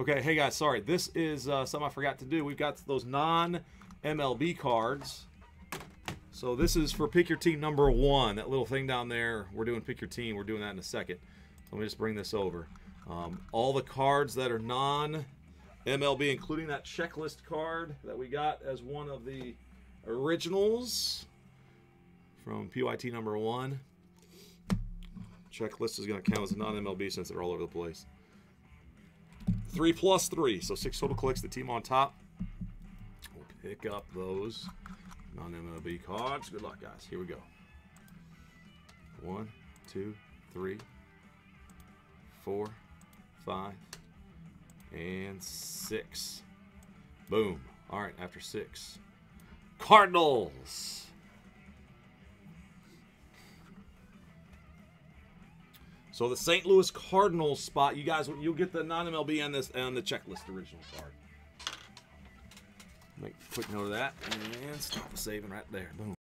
Okay, hey guys, sorry. This is uh, something I forgot to do. We've got those non MLB cards. So this is for pick your team number one. That little thing down there, we're doing pick your team. We're doing that in a second. Let me just bring this over. Um, all the cards that are non MLB, including that checklist card that we got as one of the originals from PYT number one. Checklist is going to count as a non MLB since they're all over the place. Three plus three, so six total clicks. The team on top will pick up those non MLB cards. Good luck, guys. Here we go. One, two, three, four, five, and six. Boom. All right, after six. Cardinals. So the St. Louis Cardinals spot, you guys, you'll get the non-MLB on this and the checklist original card. Make a quick note of that and stop saving right there. Boom.